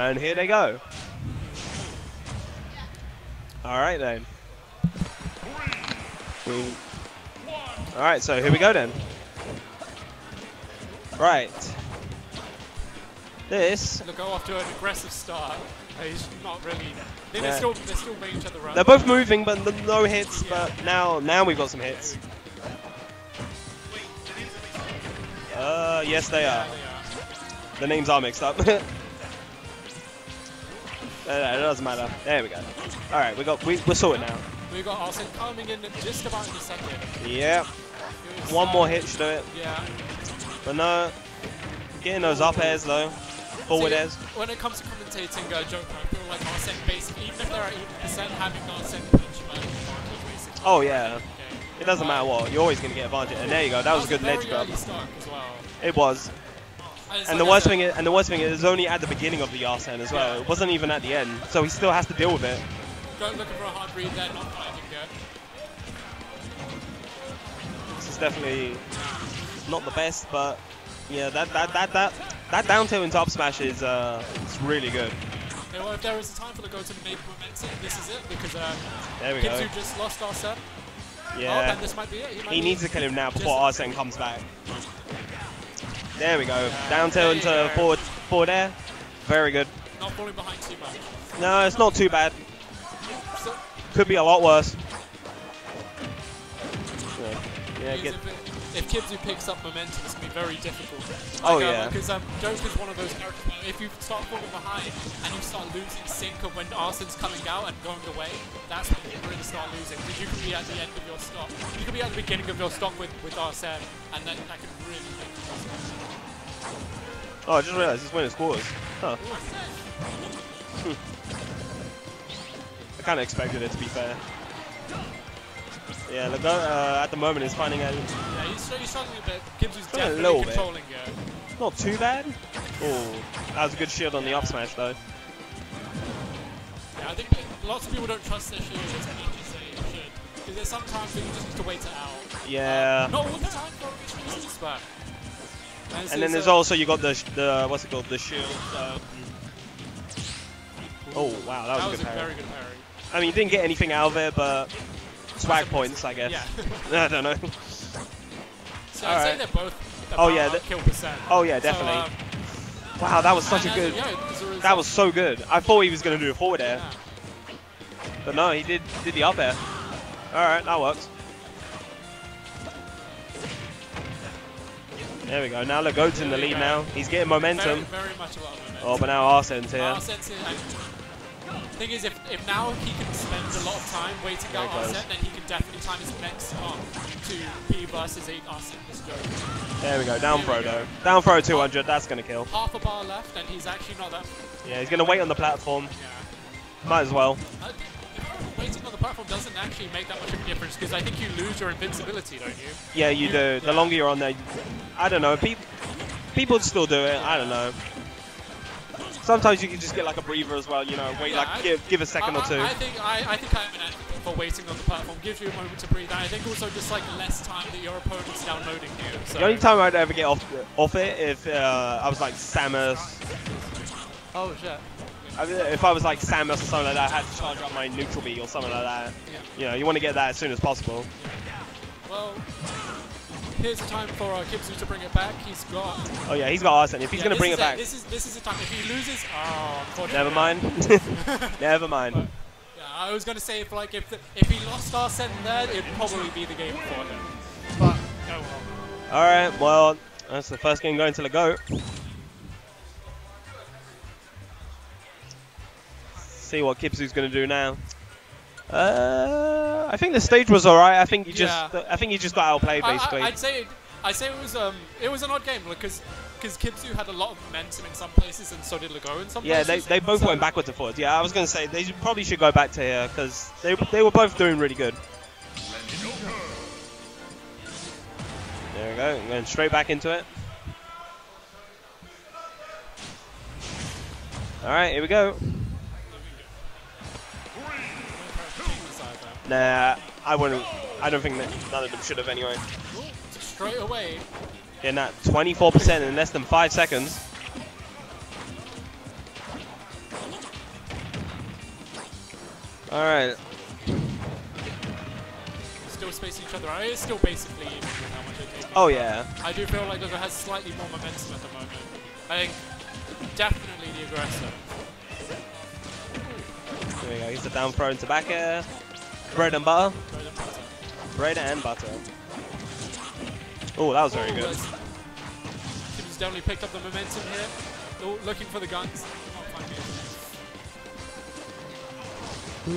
And here they go. Alright then. Alright, so here we go then. Right. This. They'll go off to an aggressive start. He's not really. They're, Yeah. still they're still making each other run. They're both moving, but no hits. But now, now we've got some hits. Uh, yes, they Yeah, are. they are. The names are mixed up. Uh, it doesn't matter. There we go. All right, we got we, we're sorted now. We got Arsene coming in just about in a second. Yeah, It was, one uh, more hit should do it. Yeah. But no, getting those up airs though, forward See, airs. When it comes to commentating uh, Joker, I feel like Arsene basically, even if they're at 80%, having Arsene punch man basically. Oh yeah, Okay. it doesn't matter what. You're always gonna get advantage. And there you go. That was a good ledge grab. early start as well. It was. And, And the worst thing is, and the worst thing is, it was only at the beginning of the Arsene as well. It wasn't even at the end, so he still has to deal with it. Go looking for a hard read there, not finding it. This is definitely not the best, but yeah, that that that that that down tilt into up smash is uh, it's really good. Yeah, well, if there is a time for the go to make momentum, this is it because uh, There we go. Kibzu just lost Arsene. Oh, Yeah, and this might be it. He, he be needs to kill him now before Arsene comes back. There we go. Down tilt into forward forward air. Very good. not falling behind too much. No, it's not too bad. Could be a lot worse. Yeah, if, Kibzu picks up momentum, it's going to be very difficult. Oh, Like, uh, yeah. Because um, Joker's one of those characters where if you start falling behind and you start losing sync of when Arsene's coming out and going away, that's when you really start losing. Because you could be at the end of your stock. You could be at the beginning of your stock with, with Arsene, and then that can really make you. Oh, I just realized he's winning quarters. Huh. I kind of expected it to be fair. Yeah, Le Goat uh, at the moment is finding out Yeah, he's, he's struggling a bit. Struggling a definitely little bit. controlling it. not too bad. Oh, that was a good shield on the up smash though. Yeah, I think lots of people don't trust their shield as much as they should. Because there's sometimes you just need to wait it out. Yeah. Not all the time for obvious reasons, but. This And then there's also you got the sh- the what's it called the shield. Um, oh wow, that was, that a was good a parry. very good parry. I mean, you didn't get anything out of it, but swag points, I guess. Yeah. I don't know. so I'd say Alright. they're both. Oh, yeah, kill percent. Oh, yeah, So, definitely. um, Wow, that was such a and, good. yeah, a That was so good. I thought he was gonna do a forward air, yeah. but no, he did did the up air. All right, that works. There we go. Now Le Goat's in the lead now. He's getting momentum. very much a lot of momentum. Oh, but now Arsene's here. Arsene, and thing is, if, if now he can spend a lot of time waiting out. Arsene, then he can definitely time his next part to be versus eight Arsene this go. There we go. Down There throw though. Down throw 200. That's gonna kill. Half a bar left, and he's actually not that. Yeah, he's gonna wait on the platform. Yeah. Might as well. Waiting on the platform doesn't actually make that much of a difference because I think you lose your invincibility, don't you? Yeah, you do. The longer you're on there, I don't know. People people still do it. I don't know. Sometimes you can just get like a breather as well. You know, wait Yeah, like I- give give a second I, or two. I, I think I, I think I'm an advocate for waiting on the platform. Gives you a moment to breathe. I think also just like less time that your opponent's downloading you. So. The only time I'd ever get off off it if uh, I was like Samus. Oh shit. I mean, if I was like Samus or something like that, I had to charge up my neutral B or something like that. Yeah. You know, you want to get that as soon as possible. Well, here's the time for uh, Kibzu to bring it back. He's got. Oh yeah, he's got Arsene. If he's Yeah, gonna bring it back, This is this is the time. If he loses, oh, never mind. never mind. Yeah, I was gonna say if like if the, if he lost Arsene there, it'd probably be the game for him. But oh well. All right, well, that's the first game going to the goat. See what Kibzu's going to do now. Uh, I think the stage was alright. I think he just, Yeah. I think he just got outplayed I- basically. I, would say I'd say it was um it was an odd game because because Kibzu had a lot of momentum in some places and so did Le Goat in some yeah, they, places. they both So- went backwards and forwards. Yeah, I was going to say they probably should go back to here because they they were both doing really good. There we go, going straight back into it. All right, here we go. Nah, I wouldn't. I don't think that none of them should have anyway. Straight away, Getting that 24% in less than five seconds. All right. Still spacing each other out. It's still basically even with how much take. Oh yeah. I do feel like Le Goat has slightly more momentum at the moment. I think definitely the aggressor. There we go. He's a down throw into back air. Bread and butter. Bread and butter. Bread and butter. Oh, that was very good. Kim's definitely picked up the momentum here. Oh, looking for the guns. It.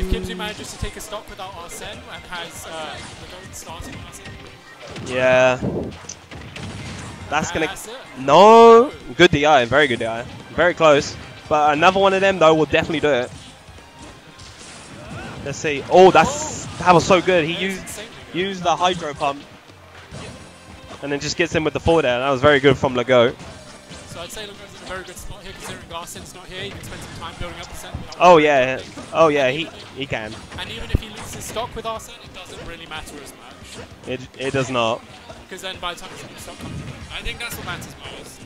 If Kibzu manages to take a stock without Arsene and has uh, the gold starting Arsene, Yeah. That's gonna. that's. No. Good DI. Very good DI. Very close. But another one of them though will definitely do it. Let's see. Oh, that's that was so good. He used used the hydro pump, and then just gets in with the four there. That was very good from Le Goat. So I'd say Le Goat's in a very good spot here considering Arsene's not here. He can spend some time building up the set. Oh yeah. Oh yeah. He he can. And even if he loses stock with Arsene, it doesn't really matter as much. It it does not. Because then by the time his stock comes I think that's what matters most.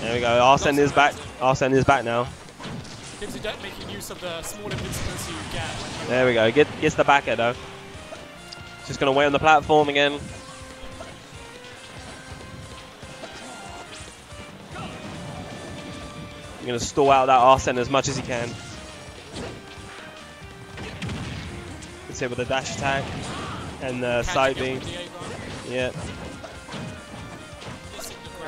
There we go. Arsene is back. Arsene is back now. You making use of the small invincibility you get you There we go. Get gets the back air though. Just gonna wait on the platform again. You're gonna stall out that Arsene as much as he can. Let's hit with a dash attack and uh, the catch side beam. Yeah.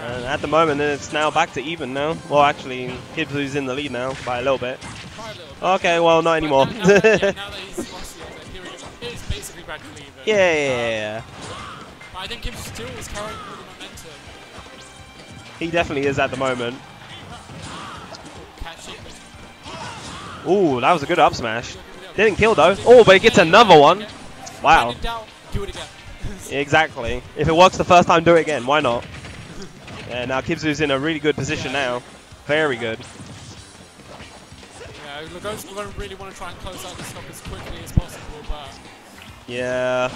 Missing the ground. And at the moment, it's now back to even now. Well, actually, Kibzu's in the lead now by a little bit. Try a little bit. Okay, well, not anymore. Now, now, that, yeah, now that he's lost the other, here we go. It's basically back to even. yeah, yeah, yeah, yeah. Um, but I think Kim still is carrying all the momentum. He definitely is at the moment. Ooh, that was a good up smash. Didn't kill though. Oh, but it gets another one. Wow. When in doubt, do it again. Exactly. If it works the first time, do it again. Why not? Yeah, now Kibzu's in a really good position now. Very good. yeah, Lagos really want to try and close out the stock as quickly as possible, but Yeah.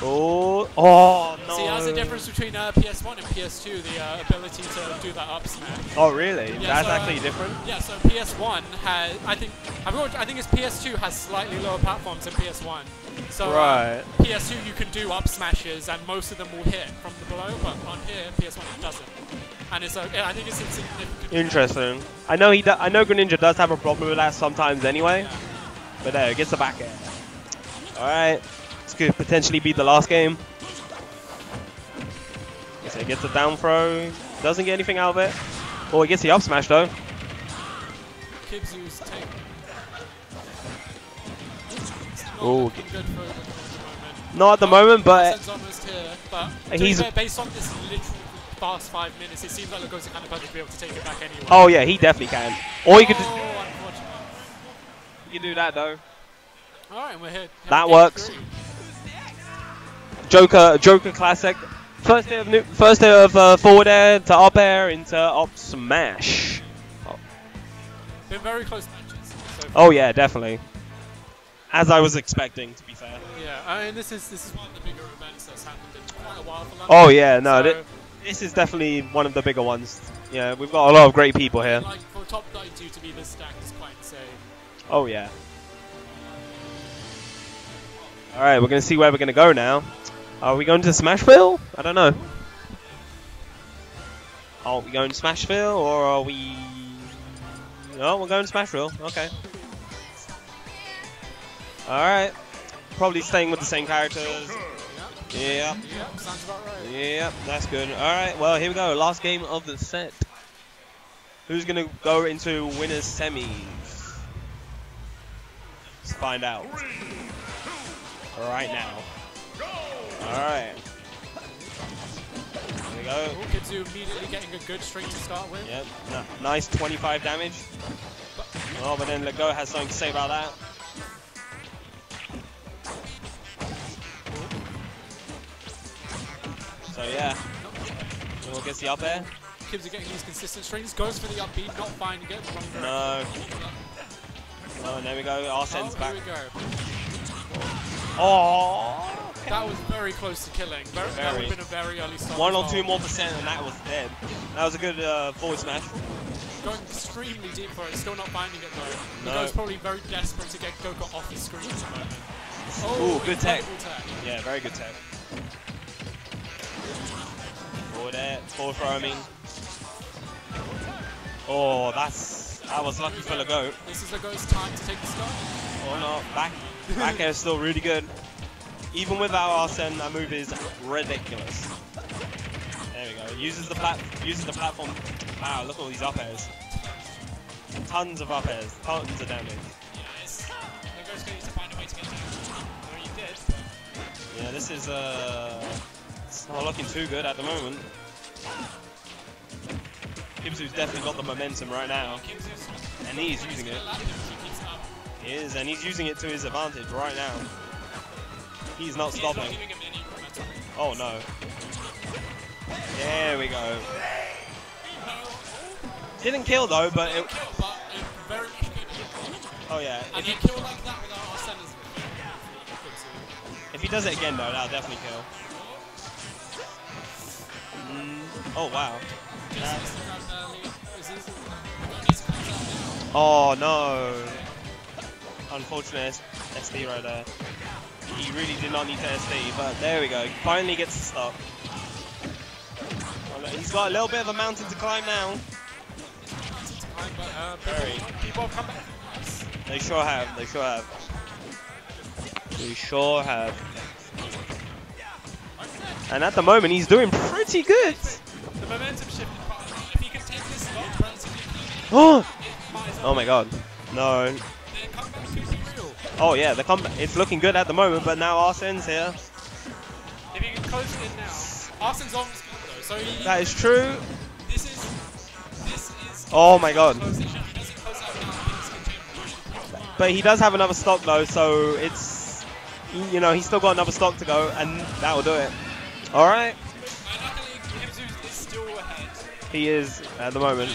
Oh, oh no. see, that's the difference between uh, PS1 and PS2, the uh, ability to do that up smash. Oh, really? Yeah, That's so, actually different. Yeah, so PS1 has, I think, I think, I think it's PS2 has slightly lower platforms than PS1. So uh, Right. PS2 you can do up smashes and most of them will hit from the below, but on here PS1 it doesn't. And it's, uh, I think it's insignificant. Interesting. I know he I know Greninja does have a problem with that sometimes anyway. Yeah. But there, it gets the back air. All right. This could potentially be the last game. So he gets a down throw. Doesn't get anything out of it. Oh, he gets the up smash though. Kibzu's take. It's not Ooh. good for at the moment. Not at the moment, but here, but He's- fair, based on this literal fast five minutes, it seems like Lagos kind of to be able to take it back anyway. oh yeah, he definitely can. Or he could. Oh, Just, unfortunate. he can do that though. All right, we're here. That works. three. Joker, Joker classic. First day of new, first day of uh, forward air to up air into up smash. Been very close matches. So Oh yeah, definitely. As I was expecting, to be fair. yeah, I mean this is this is one of the bigger events that's happened in quite a while for London. Oh yeah, no, so, thi- this is definitely one of the bigger ones. Yeah, we've got a lot of great people here. like for top 92 to be this stacked is quite insane. Oh yeah. All right, we're gonna see where we're gonna go now. Are we going to Smashville? I don't know. Are we going to Smashville or are we? No, we're going to Smashville. Okay. All right. Probably staying with the same characters. Yeah. Yeah, that's good. All right, well here we go. Last game of the set. Who's gonna go into winners semis? Let's find out. Right now. All right. Here we go. Oh, immediately getting a good string to start with. Yep, n- nice 25 damage. Oh, but then Le Goat has something to say about that. So yeah, we'll get the up air. are getting these consistent strings, goes for the upbeat, not finding it. No. Oh, there we go. Arsene's Oh, back. here we go. Oh, That was very close to killing. Very, That would have been a very early start. one or two more percent, and that was dead. That was a good uh, forward smash. Going extremely deep for it, still not finding it though. No. Go's probably very desperate to get Goku off the screen at the moment. Ooh, good tech. tech. Yeah, very good tech. Forward air, forward throw, I mean. Oh, that's that was lucky for Le Goat. This is Le Goat's time to take the start. Oh no, back back air is still really good. Even without Arsene, that move is ridiculous. There we go. Uses the plat uses the platform. Wow, look at all these up airs. Tons of up airs, tons of damage. Yeah, it's, Le Goat's going to need to find a way to get down. Or he did. Yeah, this is uh, it's not looking too good at the moment. Kibzu's definitely got the momentum right now, and he's using it. lap him if he keeps it up. He is, and he's using it to his advantage right now. He's not stopping. giving him any momentum. Oh no. There we go. Didn't kill though, but it, Kill, but it very much could. oh yeah. And If he, kill like that without Arsene is if he does it again though, that'll definitely kill. Mm, oh wow. Just That- missed the grab early. This is- Le Goat needs to close out now. Oh no. Unfortunate SD right there. He really did not need to SD, but there we go. Finally gets the stop. He's got a little bit of a mountain to climb now. They sure have. They sure have. They sure have. And at the moment, he's doing pretty good. The momentum Oh, oh my God. No. The comeback could be real. Oh yeah, the com it's looking good at the moment, but now Arsene's here. If he can close it in now. Arsene's almost gone though, so he, That is true. this is, this is... Oh my God. Close it. If he doesn't close out now, things. But he does have another stock though, so it's you know he's still got another stock to go, and that will do it. All right, And luckily, Kibzu is still ahead. he is at the moment.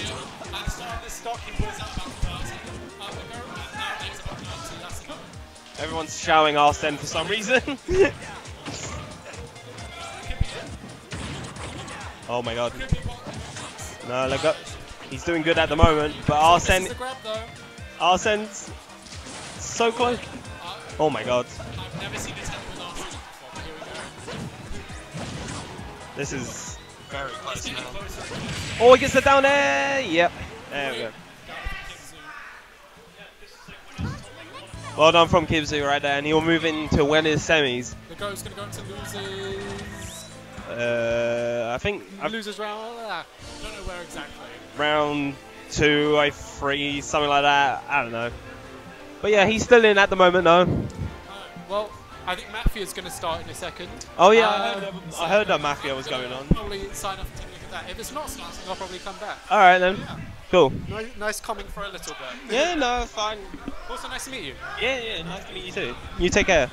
Everyone's shouting Arsene for some reason. Could be it. oh my God. Could be one. No, look up. He's doing good at the moment, but Arsene, This is the grab though. Arsene's so close. Oh my God, I've never seen this happen with Arsene before, but here we go. this is very close now. Oh, he gets it down there. Yep, there we go. Well done from Kibzu right there, and he'll move into winners semis. The go's gonna go into losers. Uh, I think I've losers round. Uh, don't know where exactly. round two, I three, something like that. I don't know. But yeah, he's still in at the moment though. Well, I think Mafia's gonna start in a second. Oh yeah, I Um, heard, I heard that Mafia was going on. Probably sign off and look at that. If it's not starting, I'll probably come back. All right then, cool. Nice, nice coming for a little bit. Yeah, no, fine. Also, nice to meet you. Yeah, yeah, nice to meet you too. You take care.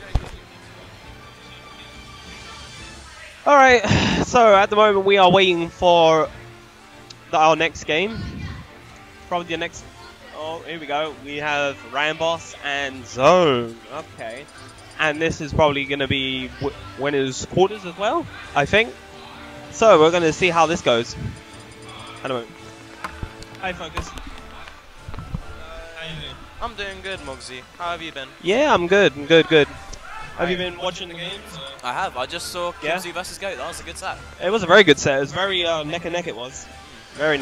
All right, so at the moment we are waiting for the, our next game. Probably the next. Oh, here we go. We have Ramboss and Zone. Okay, and this is probably going to be w- winners quarters as well. I think. So we're going to see how this goes. At the moment. Focus. How you doing? I'm doing good, Mugsy. How have you been? Yeah, I'm good. I'm good. Good. Have you been watching the games? I have. I just saw Yeah? Kimsey versus Goat. That was a good set. It was a very good set. It was very uh, neck and neck. It was very.